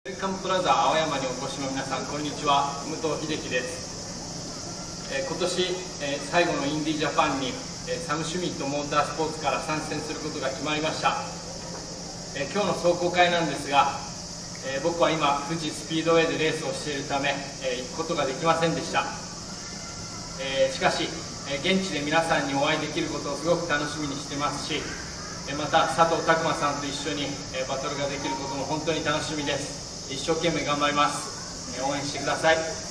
ウェルカムプラザ青山にお越しの皆さんこんにちは。武藤秀樹です、えー今年、えー最後のインディージャパンに、えーサム・シュミットモータースポーツから参戦することが決まりました、え今日の壮行会なんですが、え僕は今富士スピードウェイでレースをしているため、え行くことができませんでした、えしかし、え現地で皆さんにお会いできることをすごく楽しみにしてますしまた佐藤拓磨さんと一緒にバトルができることも本当に楽しみです。一生懸命頑張ります。応援してください。